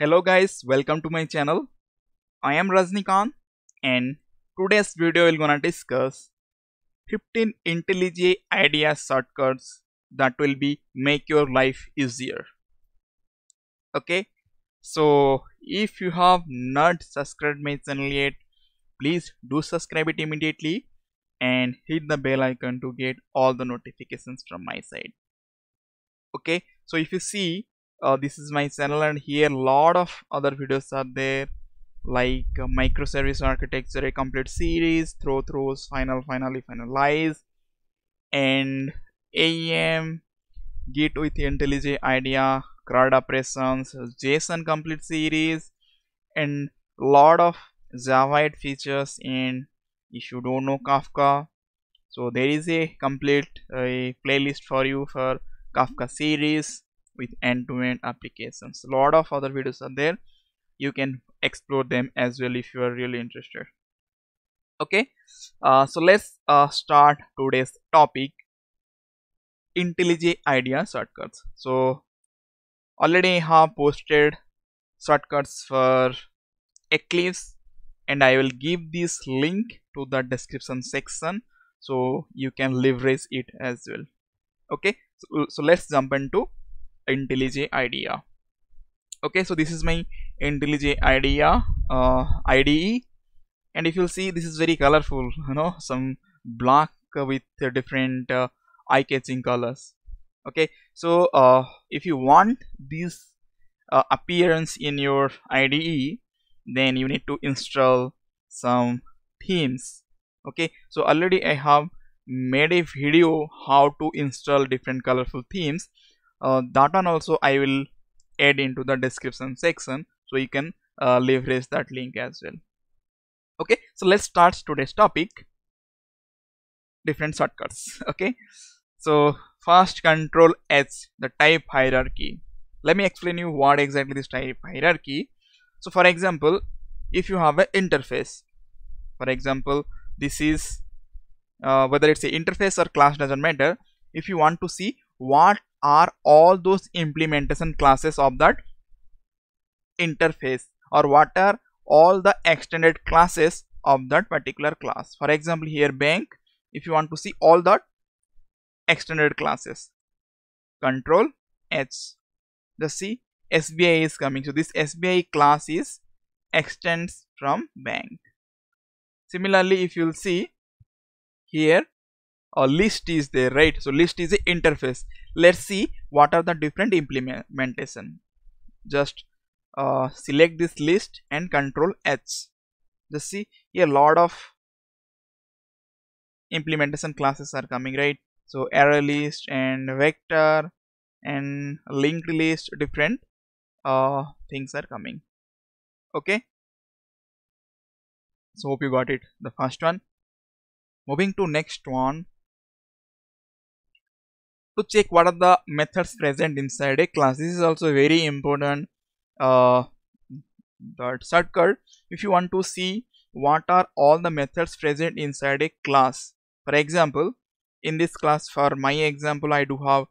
Hello guys, welcome to my channel. I am Rajnikant and today's video we're gonna discuss 15 IntelliJ idea shortcuts that will be make your life easier. Okay, so if you have not subscribed my channel yet, please do subscribe it immediately and hit the bell icon to get all the notifications from my side. Okay, so if you see uh, this is my channel and here a lot of other videos are there. Like uh, microservice architecture a complete series throw throws final finally finalize and AEM git with IntelliJ idea CRUD operations JSON complete series and lot of Java 8 features and if you don't know Kafka so there is a complete uh, playlist for you for Kafka series with end-to-end -end applications. A lot of other videos are there. You can explore them as well if you are really interested. Okay? Uh, so let's uh, start today's topic. IntelliJ idea shortcuts. So already I have posted shortcuts for Eclipse and I will give this link to the description section so you can leverage it as well. Okay? So, so let's jump into IntelliJ IDEA. Okay, so this is my IntelliJ IDEA uh, IDE, and if you'll see, this is very colorful. You know, some black with different uh, eye-catching colors. Okay, so uh, if you want this uh, appearance in your IDE, then you need to install some themes. Okay, so already I have made a video how to install different colorful themes uh, that one also I will add into the description section so you can uh, leverage that link as well. Okay so let's start today's topic. Different shortcuts okay? So first control H the type hierarchy. Let me explain you what exactly this type hierarchy. So for example if you have an interface for example this is uh, whether it's a interface or class doesn't matter. If you want to see what are all those implementation classes of that interface? Or what are all the extended classes of that particular class? For example here bank if you want to see all the extended classes. Control h. Just see sbi is coming. So this sbi class is extends from bank. Similarly if you'll see here a list is there right? So list is the interface. Let's see what are the different implementation. Just uh, select this list and control H. Just see a lot of implementation classes are coming right? So array list and vector and linked list different uh, things are coming. Okay? So hope you got it the first one. Moving to next one to check what are the methods present inside a class. This is also very important uh, that shortcut if you want to see what are all the methods present inside a class. For example in this class for my example i do have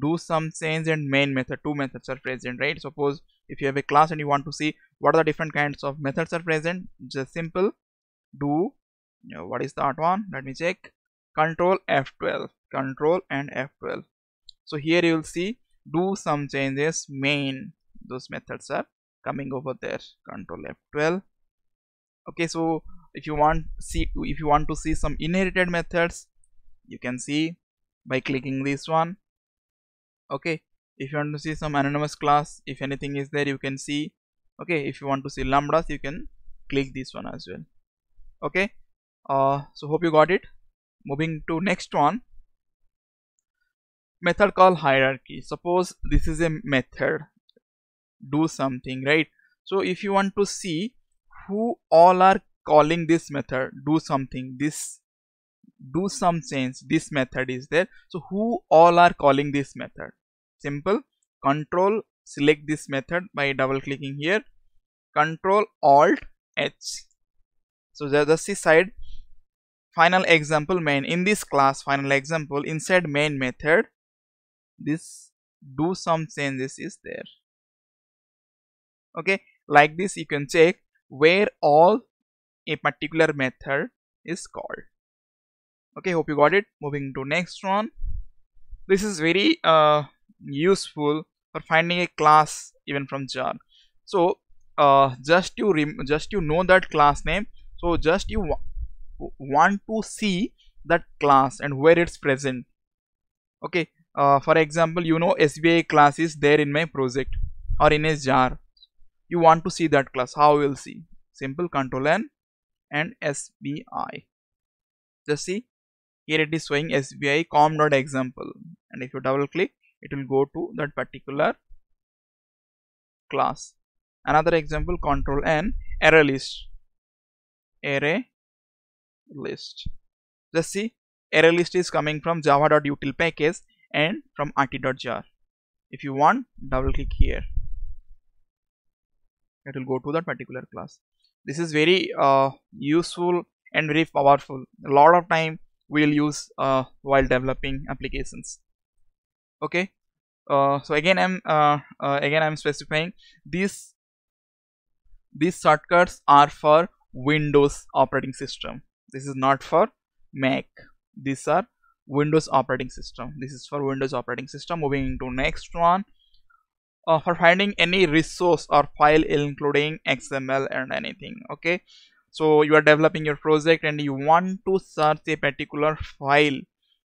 do some change and main method. Two methods are present right? Suppose if you have a class and you want to see what are the different kinds of methods are present just simple. Do you know, what is that one? Let me check. Control f12 control and f12 so here you will see do some changes main. Those methods are coming over there. Control f12 okay so if you want see if you want to see some inherited methods you can see by clicking this one. Okay if you want to see some anonymous class if anything is there you can see. Okay if you want to see lambdas you can click this one as well. Okay uh so hope you got it. Moving to next one method call hierarchy. Suppose this is a method. Do something right? So if you want to see who all are calling this method do something. This do some change. This method is there. So who all are calling this method? Simple. Control select this method by double clicking here. Control alt h. So just see side. Final example main. In this class final example inside main method this do some changes is there. Okay? Like this you can check where all a particular method is called. Okay? Hope you got it. Moving to next one. This is very uh, useful for finding a class even from jar so uh, just you just you know that class name. So just you wa want to see that class and where it's present. Okay uh, for example you know SBI class is there in my project or in a jar. You want to see that class. How we'll see? Simple control N and SBI just see? Here it is showing SBI and if you double click it will go to that particular class. Another example control N array list. Array list. Just see? Array list is coming from java.util package and from rt.jar if you want double click here. It will go to that particular class. This is very uh, useful and very powerful. A lot of time we'll use uh, while developing applications. Okay? Uh, so again i'm uh, uh, again i'm specifying these these shortcuts are for windows operating system. This is not for mac. These are windows operating system. This is for windows operating system. Moving into next one. Uh, for finding any resource or file including xml and anything okay? So you are developing your project and you want to search a particular file.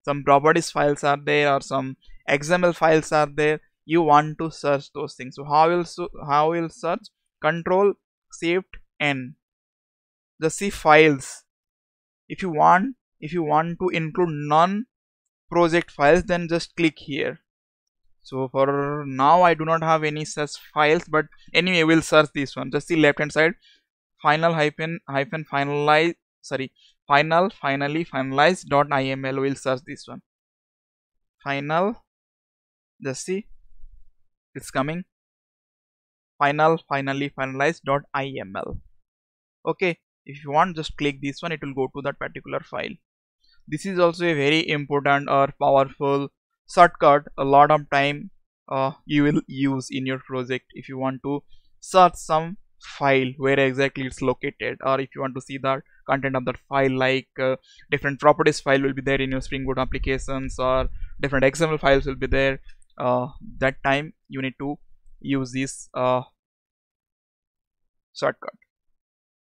Some properties files are there or some xml files are there. You want to search those things. So how will so how will search? Control shift n. Just see files. If you want if you want to include non project files then just click here. So for now I do not have any such files but anyway we'll search this one. Just the left hand side. Final hyphen hyphen finalize sorry final finally finalize dot iml will search this one. Final just see it's coming. Final finally finalize dot iml okay if you want just click this one. It will go to that particular file this is also a very important or powerful shortcut a lot of time uh, you will use in your project if you want to search some file where exactly it's located or if you want to see the content of that file like uh, different properties file will be there in your spring boot applications or different xml files will be there. Uh, that time you need to use this uh, shortcut.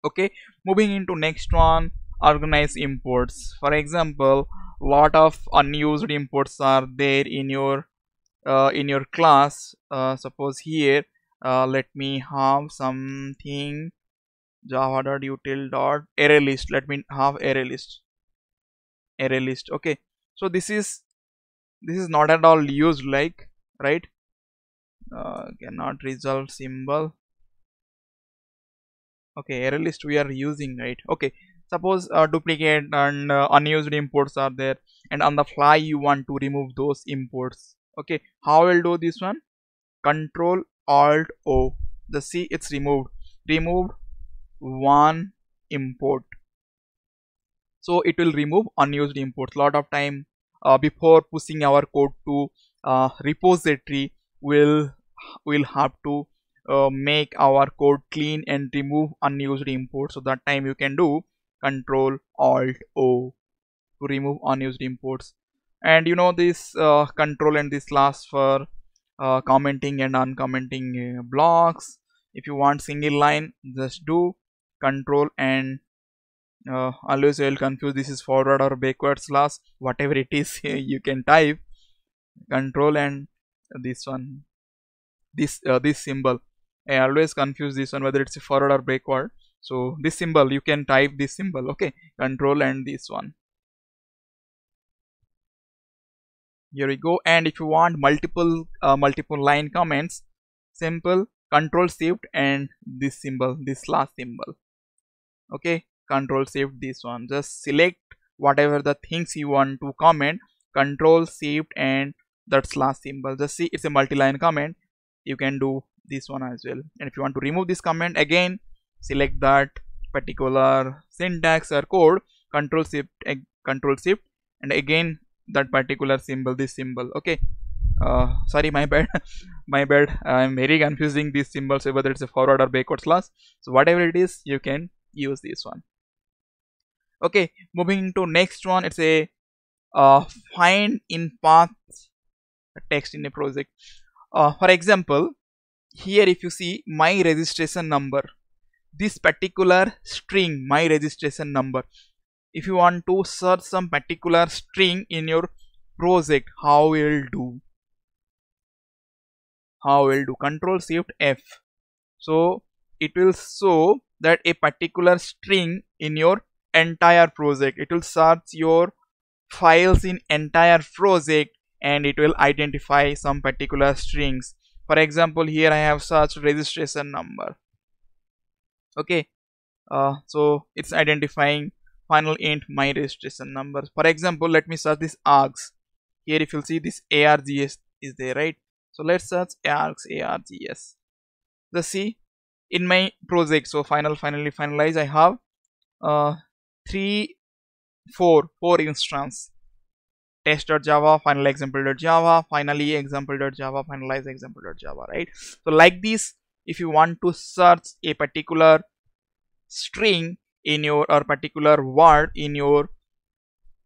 Okay moving into next one organize imports. For example lot of unused imports are there in your uh, in your class. Uh, suppose here uh, let me have something java.util dot array list. Let me have array list. Array list. Okay. So this is this is not at all used like right? Uh, cannot resolve symbol. Okay array list we are using right? Okay suppose uh, duplicate and uh, unused imports are there and on the fly you want to remove those imports. Okay how will do this one? Control alt o. The c it's removed. Removed one import. So it will remove unused imports. Lot of time uh, before pushing our code to uh, repository will will have to uh, make our code clean and remove unused imports. So that time you can do control alt o to remove unused imports. And you know this uh, control and this last for uh, commenting and uncommenting uh, blocks. If you want single line just do control and uh, always you will confuse this is forward or backward slash whatever it is you can type control and this one this uh, this symbol. I always confuse this one whether it's forward or backward so this symbol you can type this symbol okay? Control and this one. Here we go. And if you want multiple uh, multiple line comments simple control shift and this symbol this last symbol. Okay? Control shift this one. Just select whatever the things you want to comment. Control shift and that's last symbol. Just see it's a multi-line comment. You can do this one as well. And if you want to remove this comment again select that particular syntax or code control shift control shift and again that particular symbol this symbol okay? Uh, sorry my bad. My bad. I'm very confusing these symbols whether it's a forward or backward slash so whatever it is you can use this one. Okay moving to next one it's a uh, find in path text in a project. Uh, for example here if you see my registration number this particular string my registration number. If you want to search some particular string in your project how will do? How will do? Control shift f. So it will show that a particular string in your entire project. It will search your files in entire project and it will identify some particular strings. For example here i have searched registration number okay. Uh, so it's identifying final int my registration number. For example let me search this args. Here if you'll see this args is there right? So let's search args args the see in my project so final finally finalize i have uh, three four four instance. Test.java final example.java finally example.java finalize example.java right? So like this if you want to search a particular string in your or particular word in your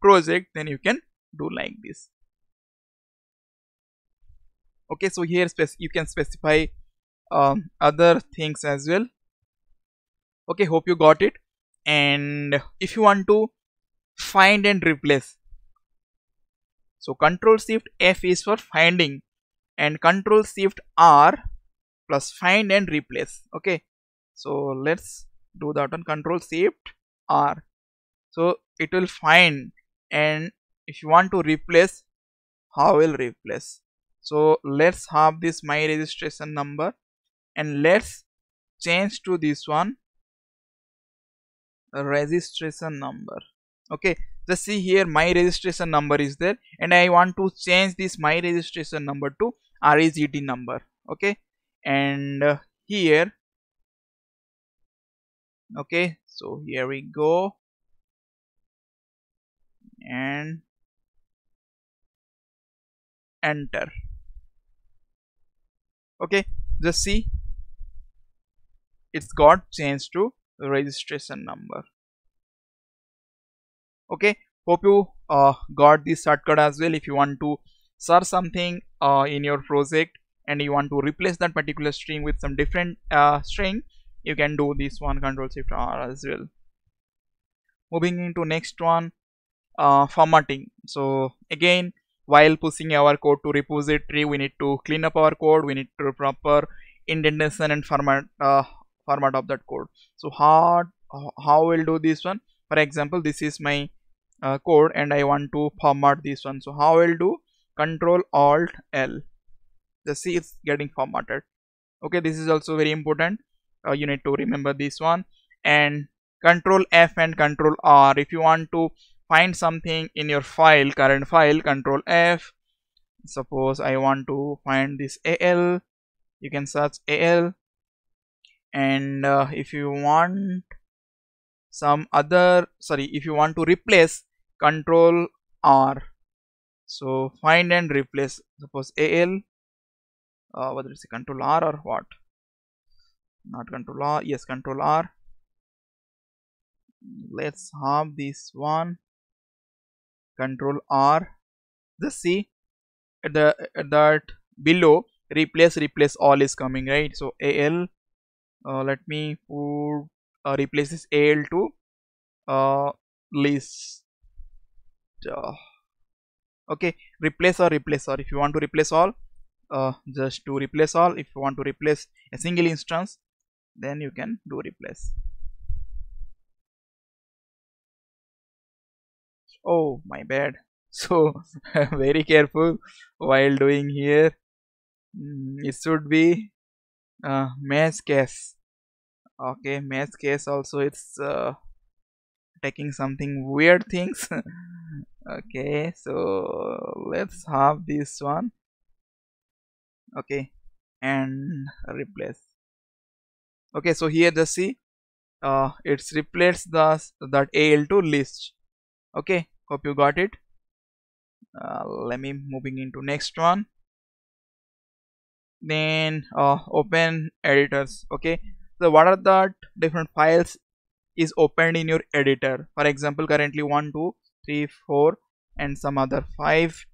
project then you can do like this. Okay so here you can specify um, other things as well. Okay hope you got it. And if you want to find and replace so control shift F is for finding and control shift R plus find and replace. Okay. So let's do that on control shift R. So it will find. And if you want to replace how will replace? So let's have this my registration number. And let's change to this one. Registration number. Okay. Just see here my registration number is there. And I want to change this my registration number to REGD number. Okay and uh, here. Okay so here we go. And enter. Okay just see. It's got changed to registration number. Okay hope you uh, got this shortcut as well. If you want to search something uh, in your project and you want to replace that particular string with some different uh, string you can do this one control shift r as well. Moving into next one uh, formatting. So again while pushing our code to repository we need to clean up our code we need to proper indentation and format uh, format of that code. So how how we'll do this one? For example this is my uh, code and I want to format this one. So how I'll do? Control alt L the C is getting formatted okay this is also very important. Uh, you need to remember this one. And control F and control R. If you want to find something in your file current file control F. Suppose I want to find this AL you can search AL and uh, if you want some other sorry if you want to replace control R. So find and replace. Suppose AL uh, whether it's a control R or what? Not control R yes control R. Let's have this one. Control R. Just see at the at that below replace replace all is coming right? So AL uh, let me put uh, replaces AL to uh, list uh, okay replace or replace or if you want to replace all uh, just to replace all. If you want to replace a single instance then you can do replace. Oh my bad. So very careful while doing here. Mm, it should be uh, mesh case. Okay mesh case also it's uh, taking something weird things. Okay so let's have this one okay and replace. Okay so here the see uh, it's replaced the that al to list. Okay hope you got it. Uh, let me moving into next one. Then uh, open editors okay. So what are the different files is opened in your editor? For example currently one two three four and some other five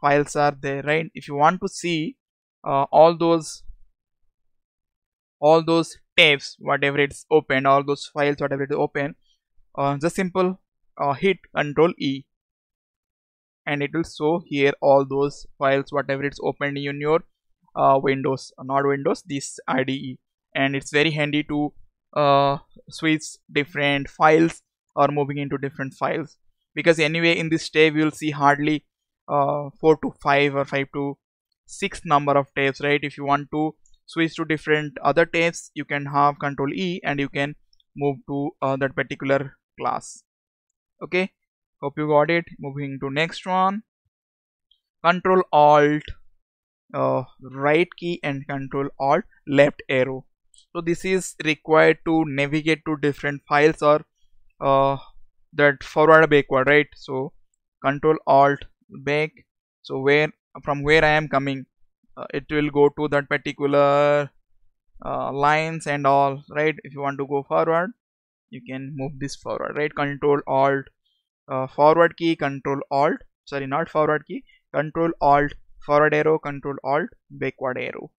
files are there right? If you want to see uh, all those all those tabs whatever it's open all those files whatever it is open uh, just simple uh, hit control e. And it will show here all those files whatever it's opened in your uh, windows not windows this IDE and it's very handy to uh, switch different files or moving into different files. Because anyway in this tab you'll see hardly uh, 4 to 5 or 5 to 6 number of tabs right? If you want to switch to different other tabs you can have control E and you can move to uh, that particular class. Okay? Hope you got it. Moving to next one. Control alt. Uh, right key and control alt left arrow. So this is required to navigate to different files or uh, that forward backward right? So control alt back. So where from where I am coming uh, it will go to that particular uh, lines and all right? If you want to go forward you can move this forward right? Control alt uh, forward key control alt sorry not forward key control alt forward arrow control alt backward arrow.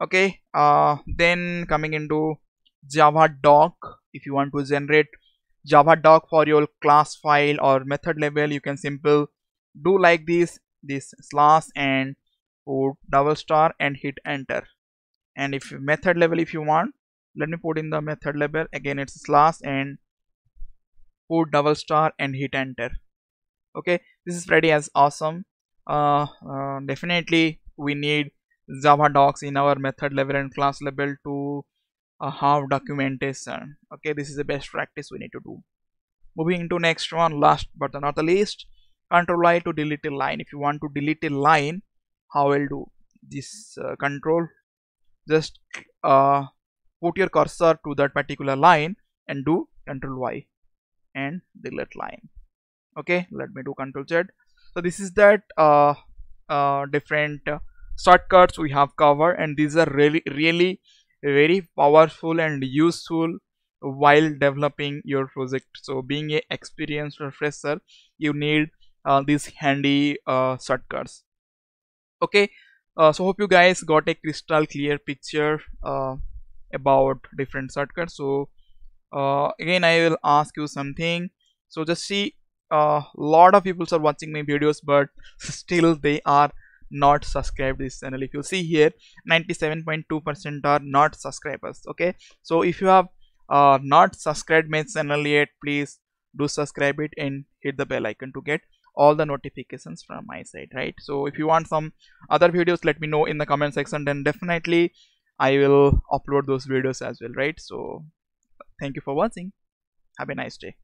Okay uh, then coming into java doc if you want to generate java doc for your class file or method level you can simple do like this this slash and put double star and hit enter. And if method level if you want let me put in the method level. Again it's slash and put double star and hit enter. Okay this is pretty as awesome. Uh, uh, definitely we need java docs in our method level and class level to uh, have documentation. Okay this is the best practice we need to do. Moving into next one last but not the least control i to delete a line. If you want to delete a line how i'll do? This uh, control just uh, put your cursor to that particular line and do control y and delete line. Okay let me do control z. So this is that uh, uh, different uh, shortcuts we have covered and these are really really very powerful and useful while developing your project. So being a experienced professor you need these handy uh, shortcuts. Okay uh, so hope you guys got a crystal clear picture uh, about different shortcuts. So uh, again i will ask you something. So just see a uh, lot of people are watching my videos but still they are not subscribed this channel. If you see here 97.2 percent are not subscribers okay? So if you have uh, not subscribed my channel yet please do subscribe it and hit the bell icon to get all the notifications from my side right? So if you want some other videos let me know in the comment section. Then definitely i will upload those videos as well right? So thank you for watching. Have a nice day